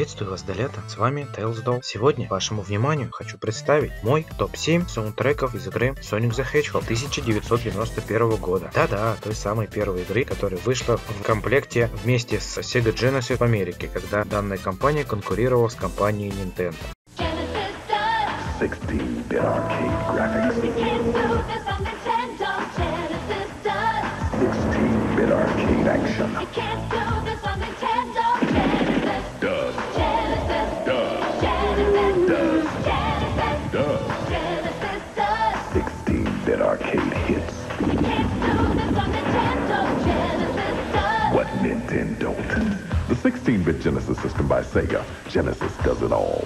Приветствую вас, Долета, с вами Tails Doll. Сегодня вашему вниманию хочу представить мой топ-7 саундтреков из игры Sonic the Hedgehog 1991 года. Да-да, той самой первой игры, которая вышла в комплекте вместе с Sega Genesis в Америке, когда данная компания конкурировала с компанией Nintendo. 16-bit arcade graphics. Nintendo? The 16-bit Genesis system by Sega. Genesis does it all.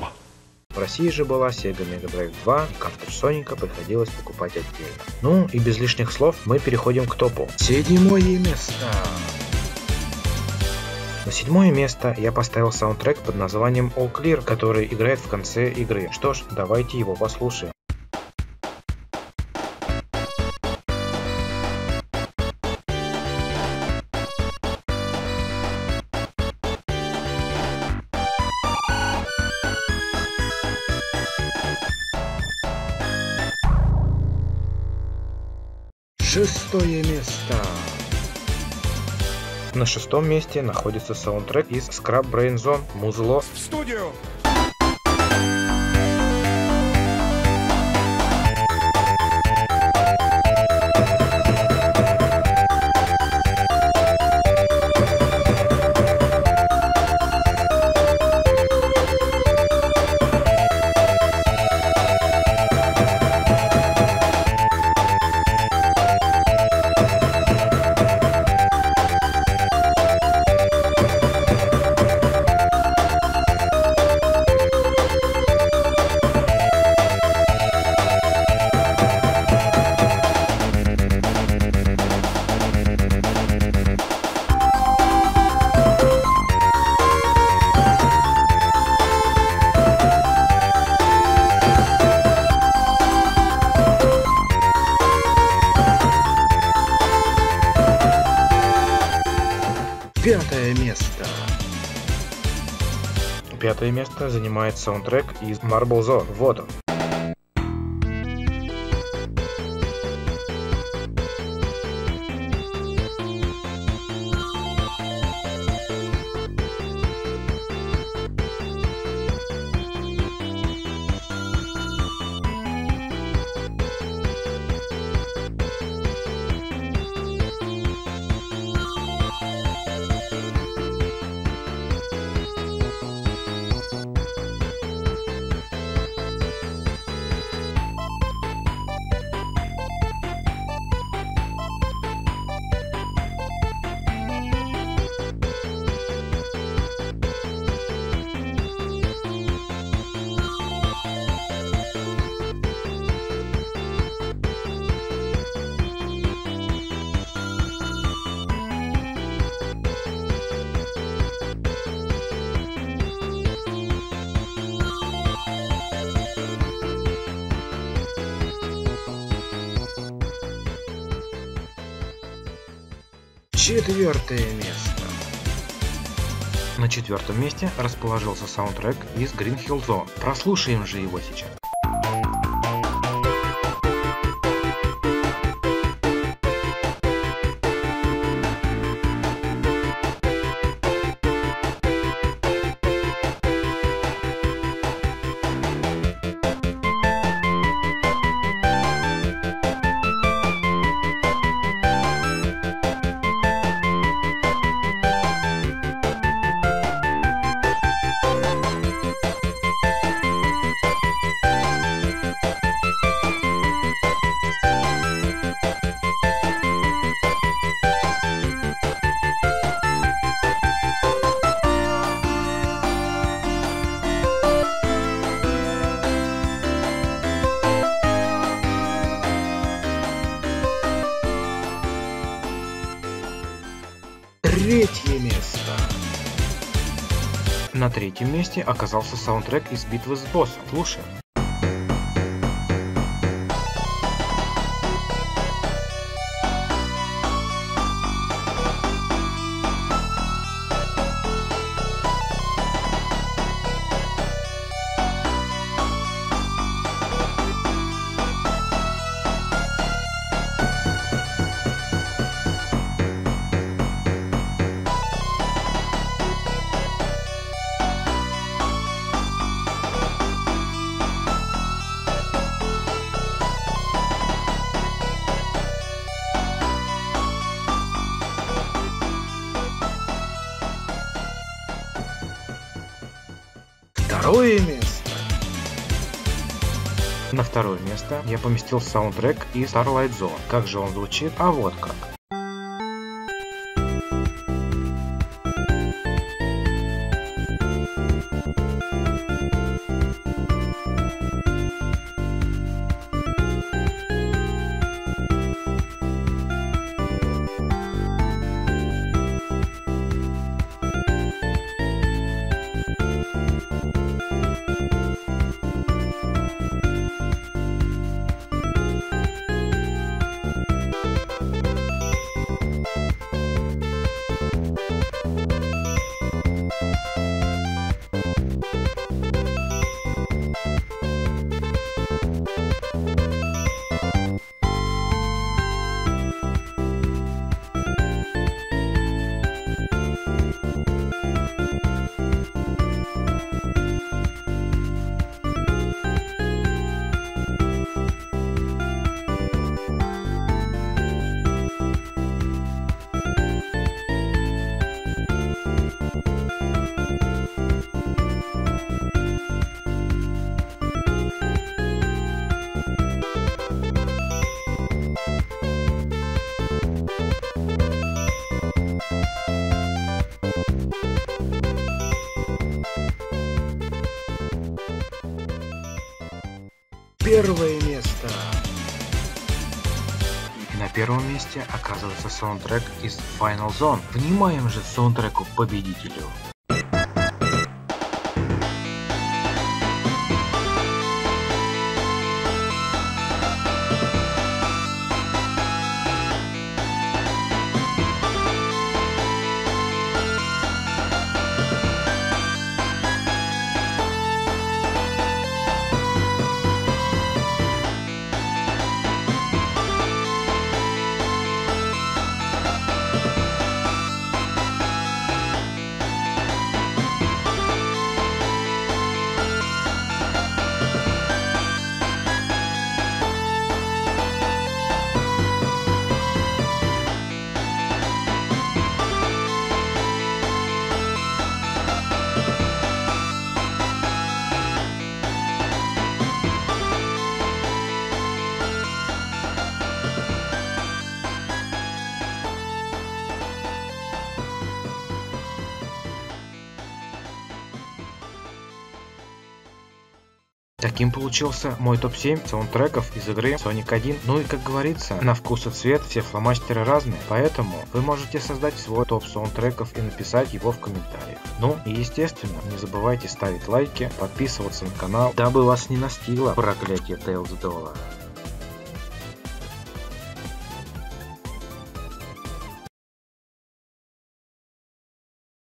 В России же была Sega Mega Drive 2, и карту Соника приходилось покупать отдельно. Ну и без лишних слов мы переходим к топу. Седьмое место. На седьмое место я поставил саундтрек под названием All Clear, который играет в конце игры. Что ж, давайте его послушаем. Шестое место. На шестом месте находится саундтрек из Scrap Brain Zone «Музло». в студию! Пятое место. Пятое место занимает саундтрек из Marble Zone. Вот он. Четвертое место. На четвертом месте расположился саундтрек из Green Hill Zone. Прослушаем же его сейчас. Третье место. На третьем месте оказался саундтрек из битвы с боссом. Слушаем. второе место. На второе место я поместил саундтрек из Starlight Zone. Как же он звучит? А вот как. Первое место. И на первом месте оказывается саундтрек из Final Zone. Внимаем же саундтреку победителю. Таким получился мой топ-7 саундтреков из игры Sonic 1. Ну и как говорится, на вкус и цвет все фломастеры разные, поэтому вы можете создать свой топ саундтреков и написать его в комментариях. Ну и естественно, не забывайте ставить лайки, подписываться на канал, дабы вас не настигло проклятие Tales Dollar.